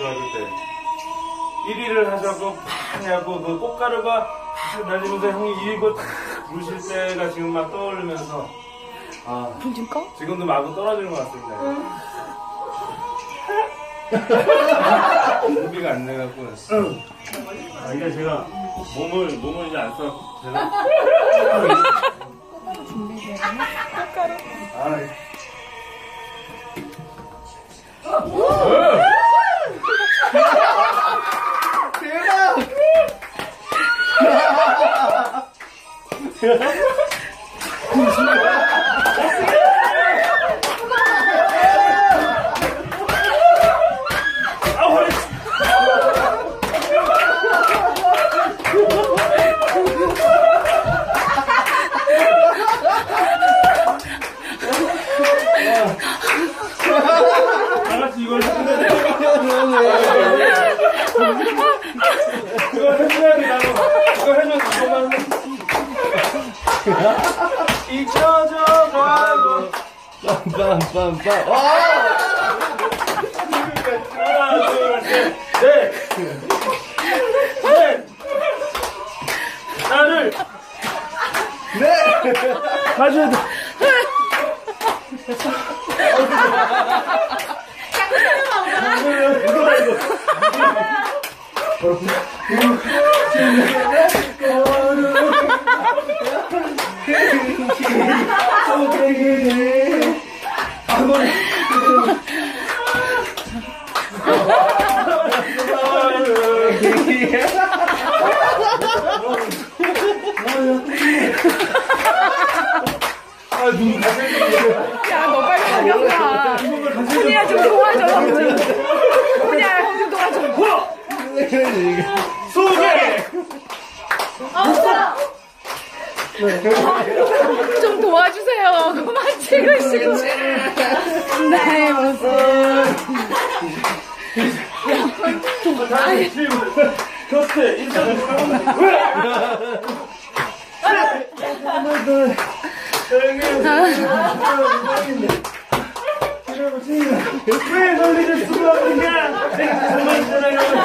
중학교 때 1위를 하셔서 팍 해갖고 그 꽃가루가 팍 날리면서 형이 이거 탁 부르실 때가 지금 막 떠오르면서 아 꺼? 지금도 마구 떨어지는 것 같습니다. 준비가 안 돼갖고 아, 이게 제가 몸을 몸을 이제 안 써. 제가 준비돼야 되나? 꽃가루. 아, 다 같이 이걸 했는데 이거 해줘야 된다고 이거 해줘 잠깐만 잊혀져 봐도 빰빰빰빰. 와! 하나 둘셋넷 넷 나를 네! 가져야 돼 아 눈 가져야 야, 너 빨리 가져가. 훈이야, 좀 도와줘. 훈이야, 형 좀 도와줘. 좀 도와주세요. 그만 찍으시고. 나의 모습. 다시 질문 컷트 인터뷰 왜 놀리는 수가 없는가? 정말 사랑하는